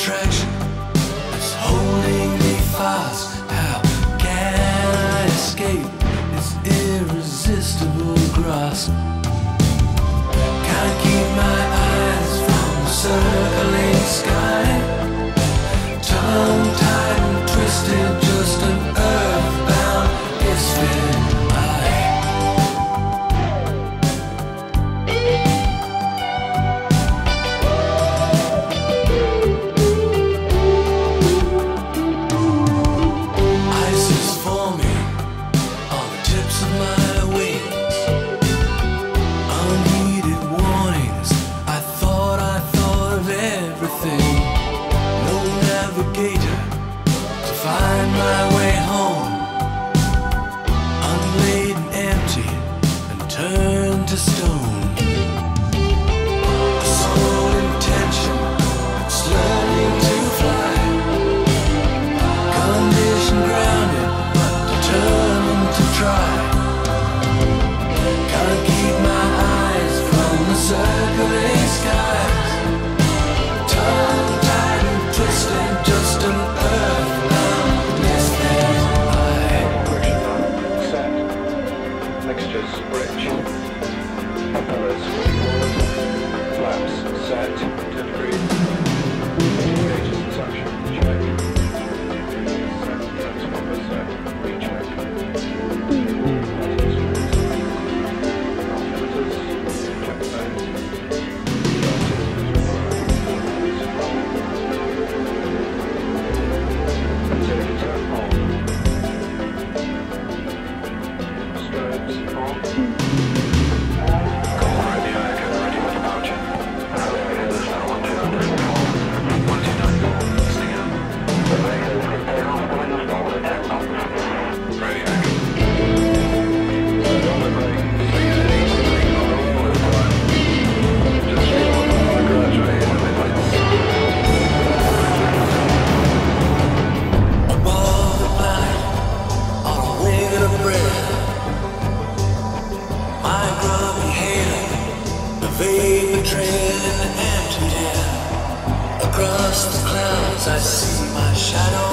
attraction is holding me fast. How can I escape this irresistible grasp? Can't keep my eyes from the sun. s Paper trail in empty air. Across the clouds, I see my shadow.